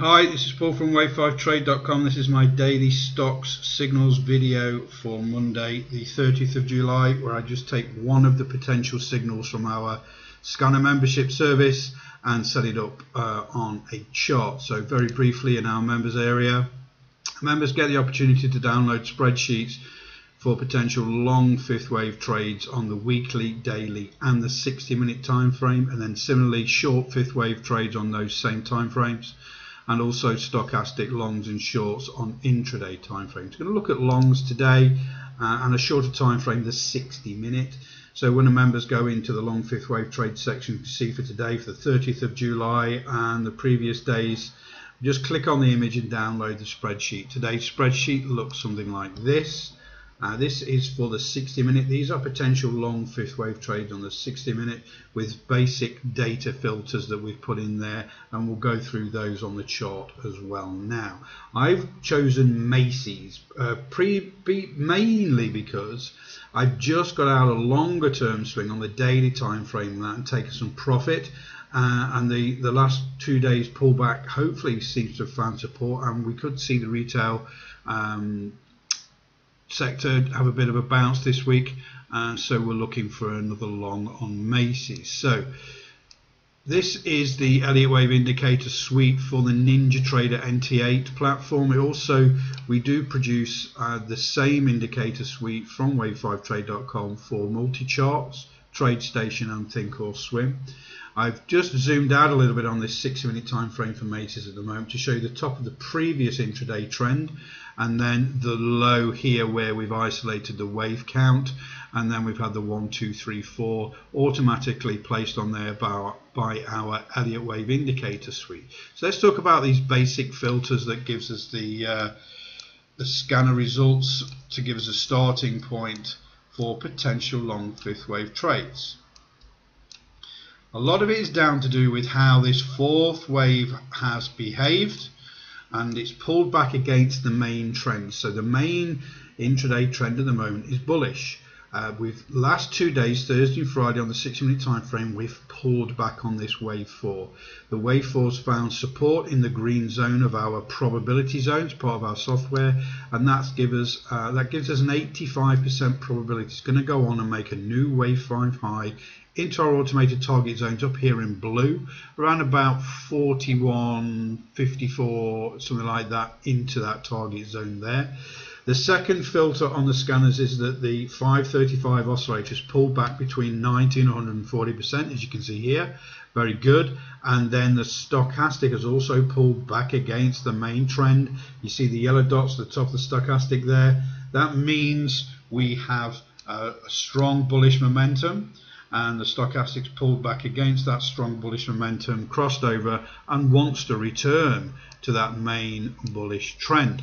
Hi, this is Paul from Wave5Trade.com. This is my daily stocks signals video for Monday, the 30th of July, where I just take one of the potential signals from our scanner membership service and set it up uh, on a chart. So, very briefly, in our members area, members get the opportunity to download spreadsheets for potential long fifth wave trades on the weekly, daily, and the 60 minute time frame, and then similarly short fifth wave trades on those same time frames and also stochastic longs and shorts on intraday time frames. We're going to look at longs today uh, and a shorter time frame, the 60 minute. So when the members go into the long fifth wave trade section, you can see for today, for the 30th of July and the previous days, just click on the image and download the spreadsheet. Today's spreadsheet looks something like this. Uh, this is for the 60 minute. These are potential long fifth wave trades on the 60 minute with basic data filters that we've put in there and we'll go through those on the chart as well now. I've chosen Macy's uh, pre, mainly because I've just got out a longer term swing on the daily time frame that and taken some profit uh, and the, the last two days pullback hopefully seems to have found support and we could see the retail um, sector have a bit of a bounce this week and so we're looking for another long on Macy's so this is the Elliott Wave indicator suite for the NinjaTrader NT8 platform. It also we do produce uh, the same indicator suite from wave5trade.com for multi-charts, Think or Swim. I've just zoomed out a little bit on this 60 minute time frame for Macy's at the moment to show you the top of the previous intraday trend and then the low here where we've isolated the wave count. And then we've had the one two three four automatically placed on there by, by our Elliott wave indicator suite. So let's talk about these basic filters that gives us the uh, the scanner results to give us a starting point for potential long fifth wave trades a lot of it is down to do with how this fourth wave has behaved and it's pulled back against the main trend. So the main intraday trend at the moment is bullish. Uh, with last two days, Thursday and Friday on the 60 minute time frame, we've pulled back on this wave 4. The wave 4's found support in the green zone of our probability zones, part of our software, and that's give us, uh, that gives us an 85% probability. It's going to go on and make a new wave 5 high into our automated target zones up here in blue, around about 41, 54, something like that, into that target zone there. The second filter on the scanners is that the 535 oscillators pulled back between 90 and 140%, as you can see here. Very good. And then the stochastic has also pulled back against the main trend. You see the yellow dots at the top of the stochastic there. That means we have a strong bullish momentum and the stochastics pulled back against that strong bullish momentum, crossed over and wants to return to that main bullish trend.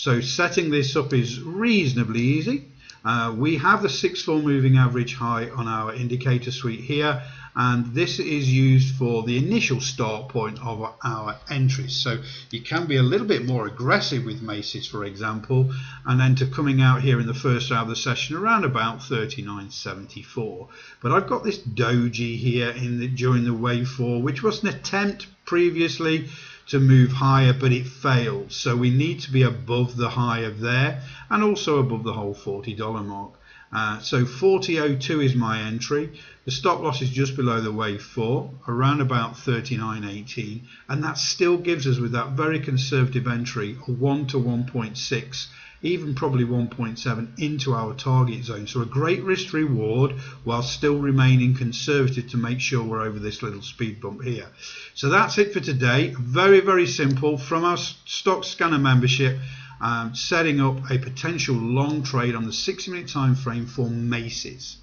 So setting this up is reasonably easy. Uh, we have the 6-4 moving average high on our indicator suite here and this is used for the initial start point of our entries so you can be a little bit more aggressive with Macy's for example and then to coming out here in the first hour of the session around about 39.74 but I've got this doji here in the, during the wave 4 which was an attempt previously to move higher but it failed. So we need to be above the high of there and also above the whole $40 mark. Uh, so 40.02 is my entry. The stop loss is just below the wave 4, around about 39.18, and that still gives us, with that very conservative entry, a 1 to 1.6, even probably 1.7 into our target zone. So a great risk reward while still remaining conservative to make sure we're over this little speed bump here. So that's it for today. Very, very simple from our stock scanner membership um, setting up a potential long trade on the 60 minute time frame for Macy's.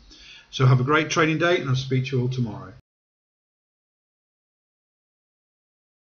So have a great trading day and I'll speak to you all tomorrow.